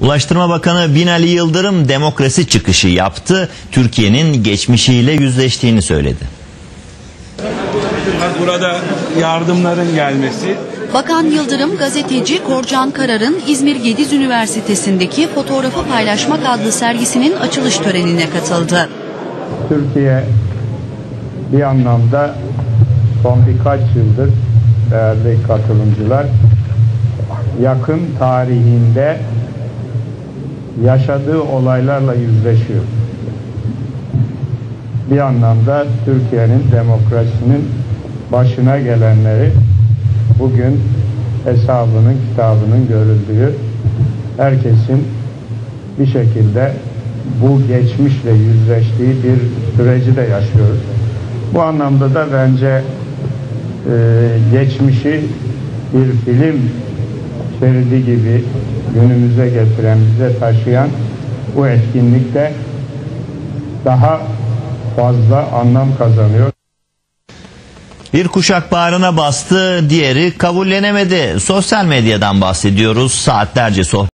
Ulaştırma Bakanı Binali Yıldırım demokrasi çıkışı yaptı. Türkiye'nin geçmişiyle yüzleştiğini söyledi. Burada yardımların gelmesi Bakan Yıldırım gazeteci Korcan Karar'ın İzmir Gediz Üniversitesi'ndeki fotoğrafı paylaşmak adlı sergisinin açılış törenine katıldı. Türkiye bir anlamda son birkaç yıldır değerli katılımcılar yakın tarihinde yaşadığı olaylarla yüzleşiyor. Bir anlamda Türkiye'nin demokrasinin başına gelenleri bugün hesabının kitabının görüldüğü herkesin bir şekilde bu geçmişle yüzleştiği bir süreci de yaşıyoruz. Bu anlamda da bence e, geçmişi bir film şeridi gibi günümüze getiren, bize taşıyan bu etkinlikte daha fazla anlam kazanıyor. Bir kuşak bağrına bastı, diğeri kabullenemedi. Sosyal medyadan bahsediyoruz. Saatlerce sohbet